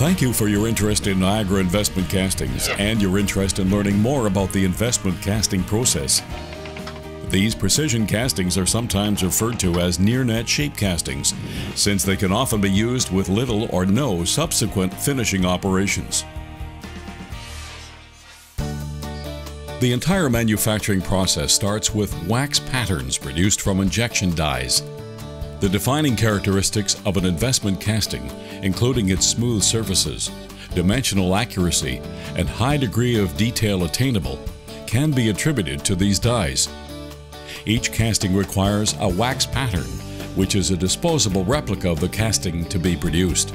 Thank you for your interest in Niagara Investment Castings and your interest in learning more about the investment casting process. These precision castings are sometimes referred to as near net shape castings, since they can often be used with little or no subsequent finishing operations. The entire manufacturing process starts with wax patterns produced from injection dies. The defining characteristics of an investment casting, including its smooth surfaces, dimensional accuracy, and high degree of detail attainable, can be attributed to these dies. Each casting requires a wax pattern, which is a disposable replica of the casting to be produced.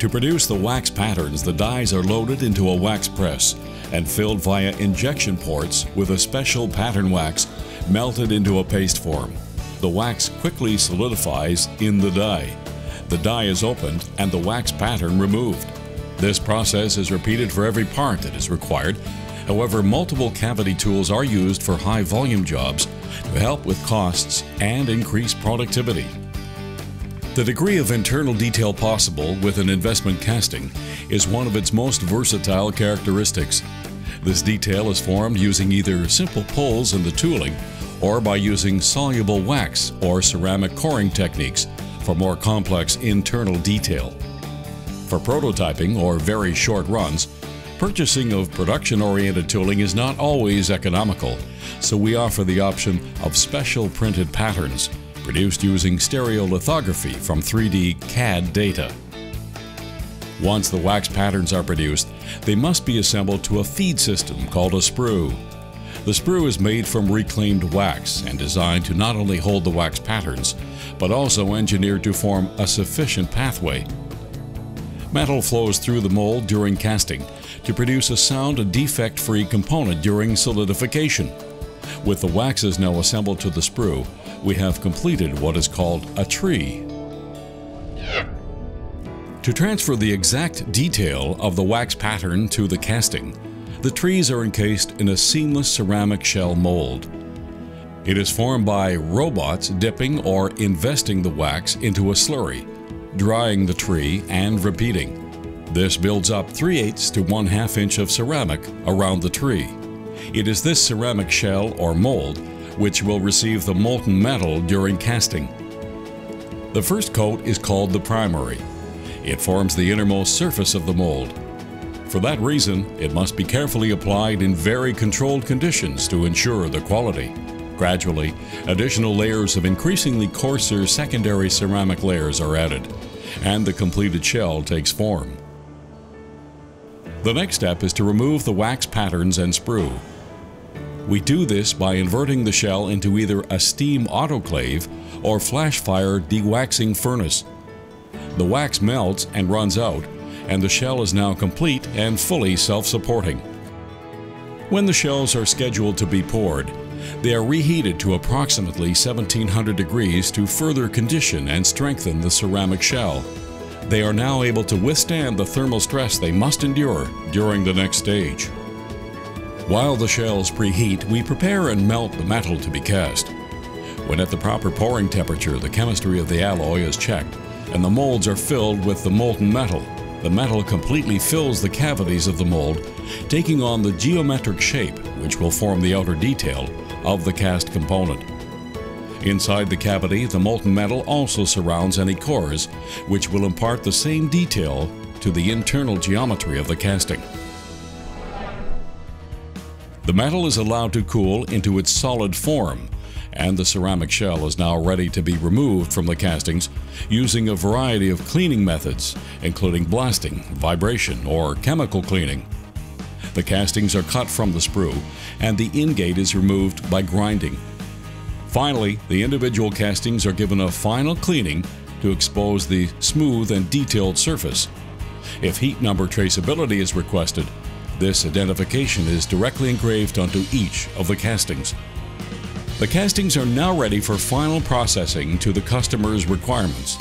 To produce the wax patterns, the dies are loaded into a wax press and filled via injection ports with a special pattern wax melted into a paste form. The wax quickly solidifies in the die. The die is opened and the wax pattern removed. This process is repeated for every part that is required. However, multiple cavity tools are used for high volume jobs to help with costs and increase productivity. The degree of internal detail possible with an investment casting is one of its most versatile characteristics. This detail is formed using either simple pulls in the tooling or by using soluble wax or ceramic coring techniques for more complex internal detail. For prototyping or very short runs, purchasing of production-oriented tooling is not always economical, so we offer the option of special printed patterns produced using stereolithography from 3D CAD data. Once the wax patterns are produced, they must be assembled to a feed system called a sprue. The sprue is made from reclaimed wax and designed to not only hold the wax patterns, but also engineered to form a sufficient pathway. Metal flows through the mold during casting to produce a sound and defect-free component during solidification. With the waxes now assembled to the sprue, we have completed what is called a tree. To transfer the exact detail of the wax pattern to the casting, the trees are encased in a seamless ceramic shell mold. It is formed by robots dipping or investing the wax into a slurry, drying the tree and repeating. This builds up 3 eighths to 1 half inch of ceramic around the tree. It is this ceramic shell or mold which will receive the molten metal during casting. The first coat is called the primary. It forms the innermost surface of the mold. For that reason, it must be carefully applied in very controlled conditions to ensure the quality. Gradually, additional layers of increasingly coarser secondary ceramic layers are added, and the completed shell takes form. The next step is to remove the wax patterns and sprue. We do this by inverting the shell into either a steam autoclave or flash fire dewaxing furnace. The wax melts and runs out, and the shell is now complete and fully self-supporting. When the shells are scheduled to be poured, they are reheated to approximately 1700 degrees to further condition and strengthen the ceramic shell. They are now able to withstand the thermal stress they must endure during the next stage. While the shells preheat, we prepare and melt the metal to be cast. When at the proper pouring temperature, the chemistry of the alloy is checked and the molds are filled with the molten metal. The metal completely fills the cavities of the mold, taking on the geometric shape which will form the outer detail of the cast component. Inside the cavity, the molten metal also surrounds any cores, which will impart the same detail to the internal geometry of the casting. The metal is allowed to cool into its solid form, and the ceramic shell is now ready to be removed from the castings using a variety of cleaning methods, including blasting, vibration, or chemical cleaning. The castings are cut from the sprue, and the ingate is removed by grinding. Finally, the individual castings are given a final cleaning to expose the smooth and detailed surface. If heat number traceability is requested, this identification is directly engraved onto each of the castings. The castings are now ready for final processing to the customer's requirements,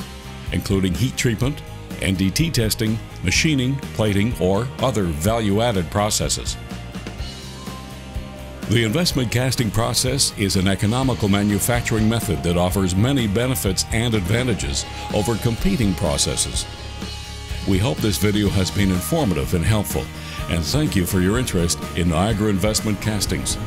including heat treatment, NDT testing, machining, plating, or other value-added processes. The investment casting process is an economical manufacturing method that offers many benefits and advantages over competing processes. We hope this video has been informative and helpful, and thank you for your interest in Niagara Investment Castings.